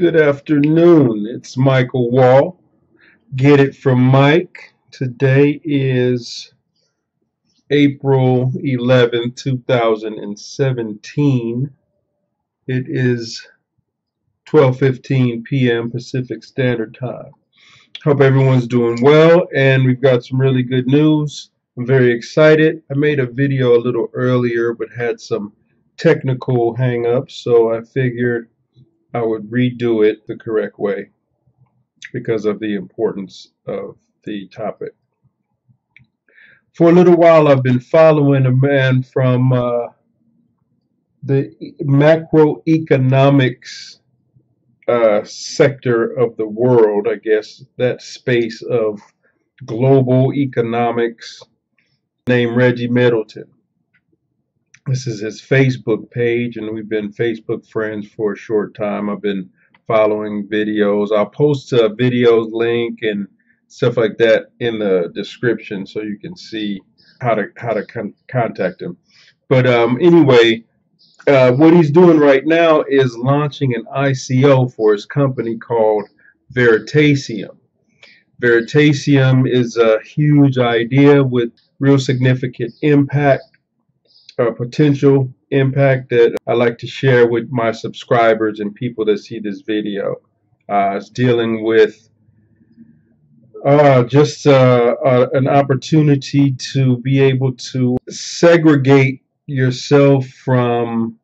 Good afternoon. It's Michael Wall. Get it from Mike. Today is April 11, 2017. It is 12:15 p.m. Pacific Standard Time. Hope everyone's doing well and we've got some really good news. I'm very excited. I made a video a little earlier but had some technical hang-ups, so I figured I would redo it the correct way because of the importance of the topic. For a little while, I've been following a man from uh, the macroeconomics uh, sector of the world, I guess, that space of global economics, named Reggie Middleton. This is his Facebook page, and we've been Facebook friends for a short time. I've been following videos. I'll post a videos link and stuff like that in the description so you can see how to how to con contact him. But um, anyway, uh, what he's doing right now is launching an ICO for his company called Veritaseum. Veritaseum is a huge idea with real significant impact uh, potential impact that I like to share with my subscribers and people that see this video. Uh, it's dealing with uh, just uh, uh, an opportunity to be able to segregate yourself from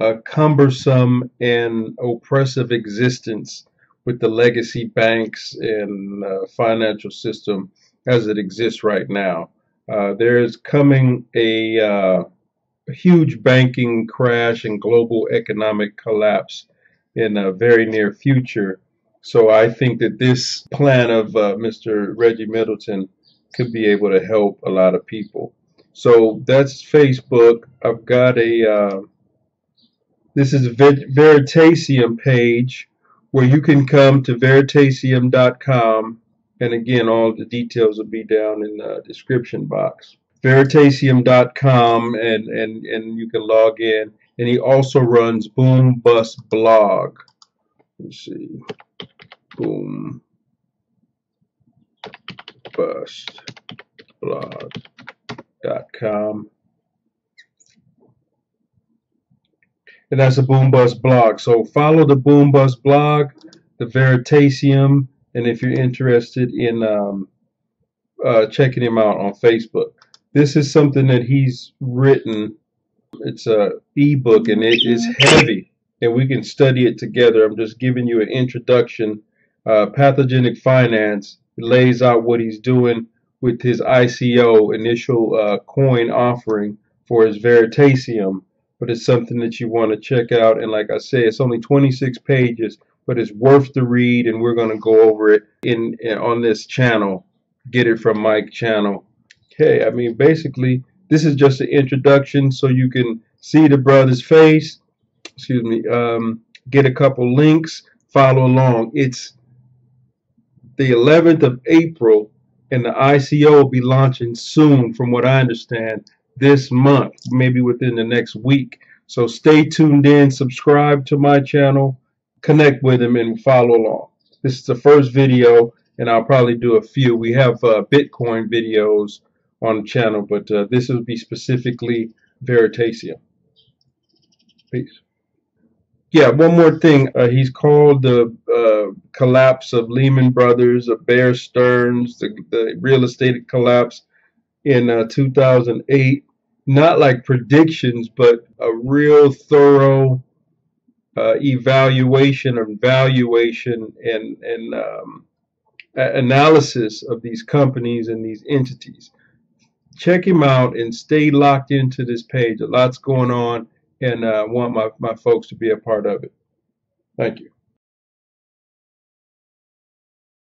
a cumbersome and oppressive existence with the legacy banks and uh, financial system as it exists right now. Uh, there is coming a uh, a huge banking crash and global economic collapse in a very near future. So I think that this plan of uh, Mr. Reggie Middleton could be able to help a lot of people. So that's Facebook. I've got a, uh, this is a Veritaseum page where you can come to veritaseum.com. And again, all the details will be down in the description box veritaseum.com and, and, and you can log in. And he also runs Boom Bust Blog. Let's see. Boom Bust Blog.com. And that's a Boom Bust blog. So follow the Boom Bust blog, the Veritaseum, and if you're interested in um, uh, checking him out on Facebook this is something that he's written. It's a ebook and it is heavy, and we can study it together. I'm just giving you an introduction. Uh, Pathogenic Finance lays out what he's doing with his ICO initial uh, coin offering for his Veritaseum. But it's something that you want to check out. And like I say, it's only 26 pages, but it's worth the read. And we're going to go over it in, in on this channel. Get it from Mike channel. Okay, I mean, basically, this is just an introduction so you can see the brother's face, excuse me, um, get a couple links, follow along. It's the 11th of April, and the ICO will be launching soon, from what I understand, this month, maybe within the next week. So stay tuned in, subscribe to my channel, connect with him, and follow along. This is the first video, and I'll probably do a few. We have uh, Bitcoin videos on the channel, but uh, this will be specifically Veritaseum. Peace. Yeah, one more thing. Uh, he's called the uh, collapse of Lehman Brothers, of Bear Stearns, the, the real estate collapse in uh, 2008. Not like predictions, but a real thorough uh, evaluation or valuation and, and um, analysis of these companies and these entities check him out and stay locked into this page. A lot's going on, and I uh, want my, my folks to be a part of it. Thank you.